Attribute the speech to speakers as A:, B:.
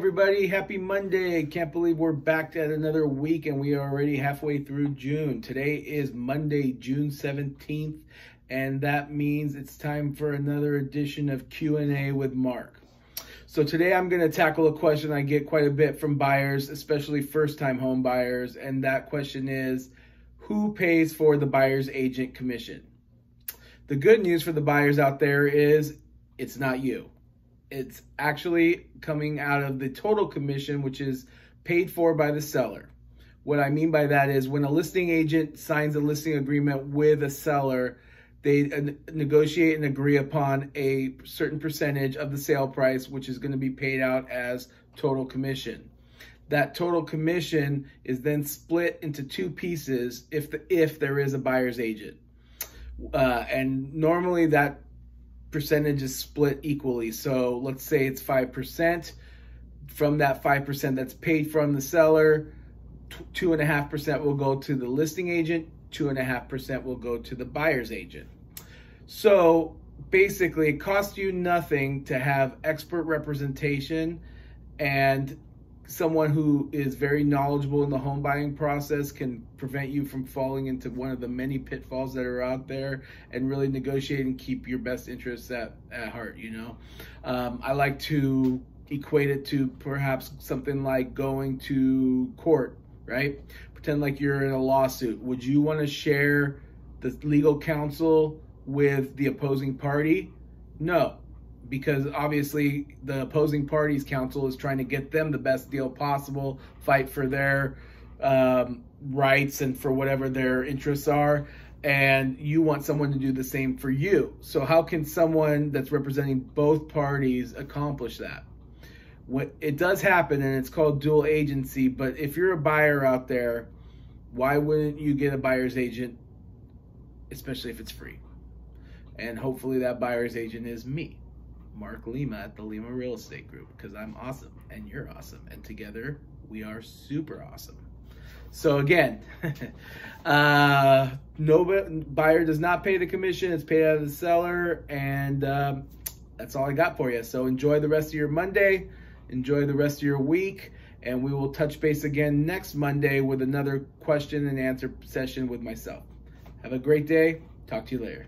A: everybody. Happy Monday. Can't believe we're back at another week and we are already halfway through June. Today is Monday, June 17th, and that means it's time for another edition of Q&A with Mark. So today I'm going to tackle a question I get quite a bit from buyers, especially first-time home buyers, and that question is who pays for the buyer's agent commission? The good news for the buyers out there is it's not you it's actually coming out of the total commission, which is paid for by the seller. What I mean by that is when a listing agent signs a listing agreement with a seller, they negotiate and agree upon a certain percentage of the sale price, which is going to be paid out as total commission. That total commission is then split into two pieces if the, if there is a buyer's agent. Uh, and normally that percentage is split equally. So let's say it's 5%. From that 5% that's paid from the seller, 2.5% will go to the listing agent, 2.5% will go to the buyer's agent. So basically, it costs you nothing to have expert representation and someone who is very knowledgeable in the home buying process can prevent you from falling into one of the many pitfalls that are out there and really negotiate and keep your best interests at, at heart you know? Um, i like to equate it to perhaps something like going to court right? Pretend like you're in a lawsuit. Would you want to share the legal counsel with the opposing party? No because obviously the opposing parties counsel is trying to get them the best deal possible, fight for their um, rights and for whatever their interests are. And you want someone to do the same for you. So, how can someone that's representing both parties accomplish that? What, it does happen, and it's called dual agency. But if you're a buyer out there, why wouldn't you get a buyer's agent, especially if it's free? And hopefully, that buyer's agent is me. Mark Lima at the Lima Real Estate Group because I'm awesome and you're awesome. And together we are super awesome. So again, uh, no buyer does not pay the commission. It's paid out of the seller. And um, that's all I got for you. So enjoy the rest of your Monday. Enjoy the rest of your week. And we will touch base again next Monday with another question and answer session with myself. Have a great day. Talk to you later.